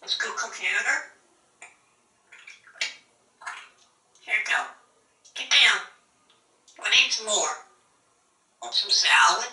Let's go computer. Here you go. Get down. What needs more? Want some salad?